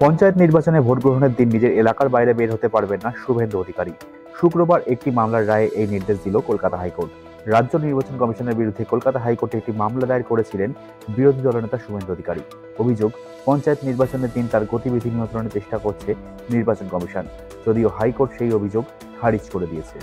পঞ্চায়েত নির্বাচনে ভোট গ্রহণের দিন নিজের এলাকার বাইরে বের হতে পারবেন না শুভেন্দু অধিকারী। শুক্রবার একটি মামলার রায়ে এই নির্দেশ দিল কলকাতা হাইকোর্ট। রাজ্য নির্বাচন কমিশনের বিরুদ্ধে কলকাতা হাইকোর্টে একটি মামলা দায়ের করেছিলেন বিরোধী দলনেতা শুভেন্দু অধিকারী। অভিযোগ, পঞ্চায়েত নির্বাচনের দিন তার গতিবিধি নিয়ন্ত্রণের চেষ্টা করছে নির্বাচন কমিশন। যদিও হাইকোর্ট সেই অভিযোগ খারিজ করে দিয়েছে।